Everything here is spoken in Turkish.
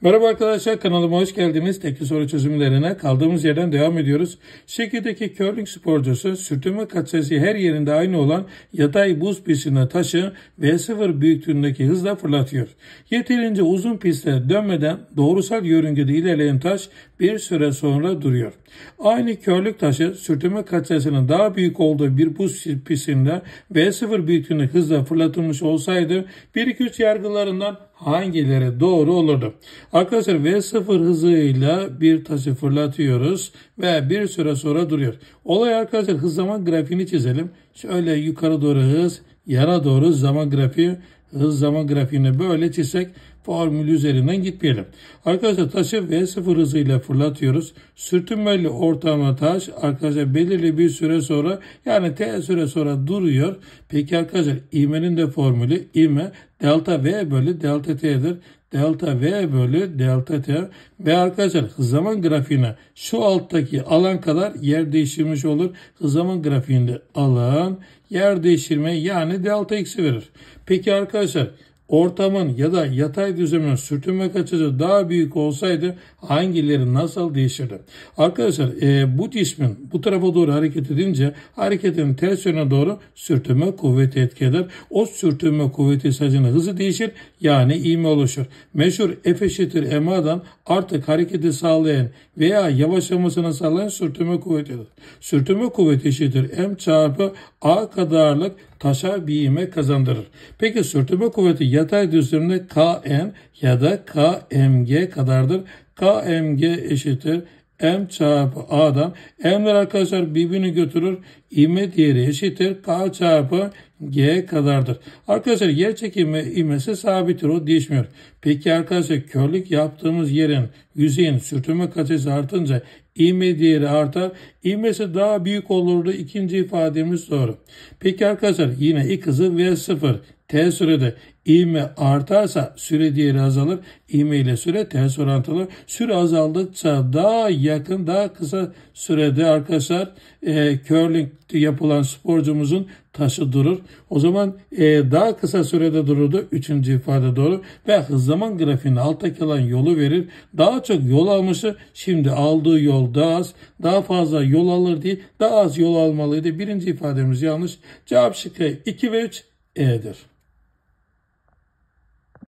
Merhaba arkadaşlar kanalıma hoş geldiniz. Tekli soru çözümlerine kaldığımız yerden devam ediyoruz. Şekildeki curling sporcusu sürtünme katsayısı her yerinde aynı olan yatay buz pistine taşı V0 büyüklüğündeki hızla fırlatıyor. Yeterince uzun pistte dönmeden doğrusal yörüngede ilerleyen taş bir süre sonra duruyor. Aynı körlük taşı sürtünme katsayısının daha büyük olduğu bir buz pistinde V0 büyüklüğünde hızla fırlatılmış olsaydı 1-2-3 yargılarından hangileri doğru olurdu? Arkadaşlar V0 hızıyla bir taşı fırlatıyoruz ve bir süre sonra duruyor. Olay arkadaşlar hız zaman grafiğini çizelim. Şöyle yukarı doğru hız, yana doğru zaman grafiği, hız zaman grafiğini böyle çizsek formül üzerinden gitmeyelim. Arkadaşlar taşı V0 hızıyla fırlatıyoruz. Sürtünmeli ortama taş arkadaşlar belirli bir süre sonra yani T süre sonra duruyor. Peki arkadaşlar ivmenin de formülü ivme delta V bölü delta T'dir. Delta V bölü delta T ve arkadaşlar hız zaman grafiğine şu alttaki alan kadar yer değiştirmiş olur. Hız zaman grafiğinde alan yer değiştirme yani delta x'i verir. Peki arkadaşlar ortamın ya da yatay düzenin sürtünme kaçıcı daha büyük olsaydı hangileri nasıl değişirdi? Arkadaşlar e, bu cismin bu tarafa doğru hareket edince hareketin ters yöne doğru sürtünme kuvveti etkiler. O sürtünme kuvveti sayesinde hızı değişir yani ivme oluşur. Meşhur F eşittir MA'dan artık hareketi sağlayan veya yavaşlamasını sağlayan sürtünme kuvvetidir. Sürtünme kuvveti eşittir M çarpı A kadarlık taşa bir ivme kazandırır. Peki sürtünme kuvveti yatay düzlemde Kn ya da Kmg kadardır. Kmg eşittir M çarpı A'dan. M'ler arkadaşlar birbirini götürür. İme değeri eşittir. K çarpı G kadardır. Arkadaşlar yer çekimi ivmesi sabittir. O değişmiyor. Peki arkadaşlar körlük yaptığımız yerin yüzeyin sürtünme katsayısı artınca ivme değeri artar. İvmesi daha büyük olurdu. İkinci ifademiz doğru. Peki arkadaşlar yine ilk hızı V0. T sürede ivme artarsa süre değeri azalır. İvme ile süre ters orantılı. Süre azaldıkça daha yakın, daha kısa sürede arkadaşlar e, curling yapılan sporcumuzun taşı durur. O zaman e, daha kısa sürede dururdu. Üçüncü ifade doğru. Ve hız zaman grafiğinde alttaki alan yolu verir. Daha çok yol almışı şimdi aldığı yol daha az. Daha fazla yol alır değil. Daha az yol almalıydı. Birinci ifademiz yanlış. Cevap şıkkı 2 ve 3 E'dir.